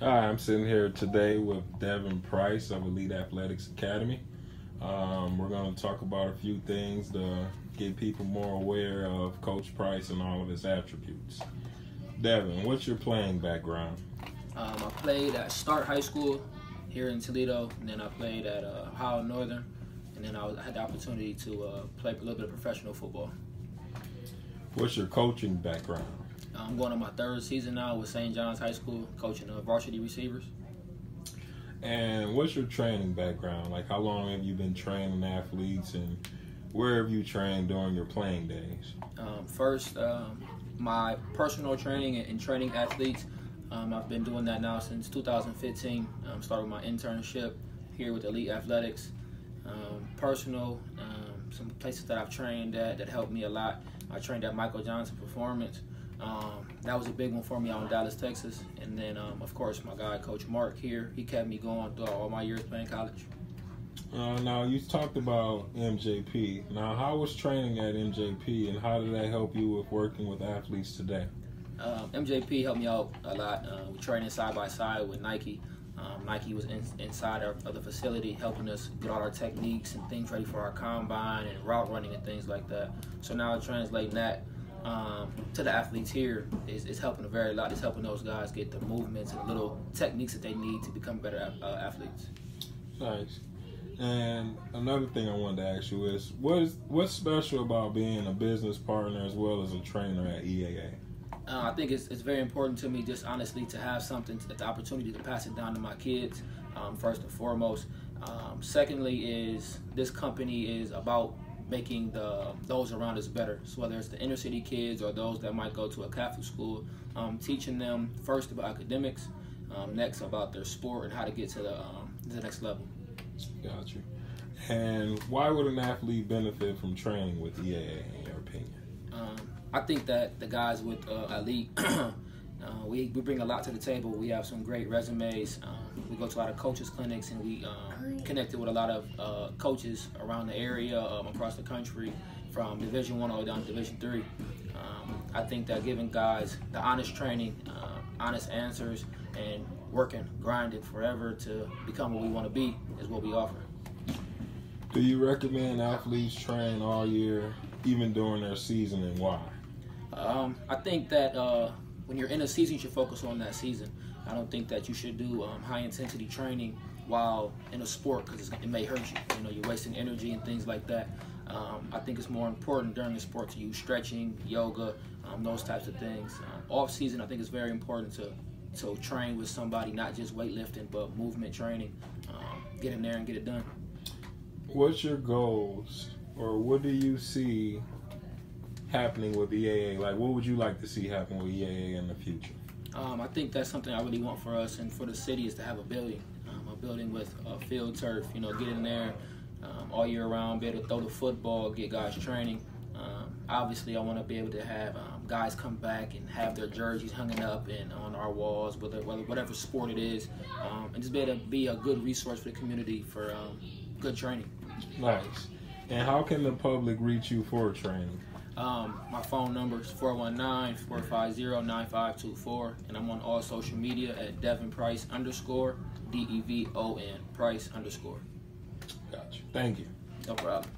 Hi, I'm sitting here today with Devon Price of Elite Athletics Academy. Um, we're going to talk about a few things to get people more aware of Coach Price and all of his attributes. Devon, what's your playing background? Um, I played at Start High School here in Toledo, and then I played at uh, Ohio Northern, and then I, was, I, had the opportunity to uh, play a little bit of professional football. What's your coaching background? I'm going on my third season now with St. John's High School, coaching uh, varsity receivers. And what's your training background? Like, how long have you been training athletes, and where have you trained during your playing days? Um, first, um, my personal training and training athletes. Um, I've been doing that now since 2015. Um, started my internship here with Elite Athletics. Um, personal, um, some places that I've trained at that helped me a lot. I trained at Michael Johnson Performance. Um, that was a big one for me out in Dallas, Texas. And then, um, of course, my guy, Coach Mark here, he kept me going throughout all my years playing college. Uh, now, you talked about MJP. Now, how was training at MJP, and how did that help you with working with athletes today? Um, MJP helped me out a lot. Uh, we training side by side with Nike. Um, Nike was in, inside of, of, the facility helping us get all our techniques and things ready for our combine and route running and things like that. So now translating that um, to the athletes here is, is helping a very lot. It's helping those guys get the movements and the little techniques that they need to become better uh, athletes. Nice. And another thing I wanted to ask you is, what is what's special about being a business partner as well as a trainer at EAA? Uh, I think it's, it's very important to me, just honestly, to have something, to, the opportunity to pass it down to my kids, um, first and foremost. Um, secondly, is this company is about making the those around us better. So whether it's the inner city kids or those that might go to a Catholic school, um, teaching them first about academics, um, next about their sport and how to get to the um, the next level. Got you. And why would an athlete benefit from training with EAA, in your opinion? Um, I think that the guys with uh, elite. Uh, we, we bring a lot to the table. We have some great resumes. Um, we go to a lot of coaches clinics and we um, connected with a lot of uh, coaches around the area, um, across the country, from Division One all down to Division Three. Um, I think that giving guys the honest training, uh, honest answers, and working, grinding forever to become what we want to be is what we offer. Do you recommend athletes train all year, even during their season, and why? Um, I think that uh, when you're in a season, you should focus on that season. I don't think that you should do um, high intensity training while in a sport because it may hurt you. You know, you're wasting energy and things like that. Um, I think it's more important during the sport to use stretching, yoga, um, those types of things. Um, off season, I think it's very important to to train with somebody, not just weightlifting, but movement training. Um, get in there and get it done. What's your goals, or what do you see happening with EAA? Like, what would you like to see happen with EAA in the future? Um, I think that's something I really want for us and for the city is to have a building, um, a building with a field turf. You know, get in there um, all year round, be able to throw the football, get guys training. Um, obviously, I want to be able to have um, guys come back and have their jerseys hanging up and on our walls, whether, whether whatever sport it is, um, and just be able to be a good resource for the community for good training. Nice. And how can the public reach you for training? Um, my phone number is 419-450-9524, and I'm on all social media at Devon Price underscore, D-E-V-O-N, Price underscore. Gotcha. Thank you. No problem.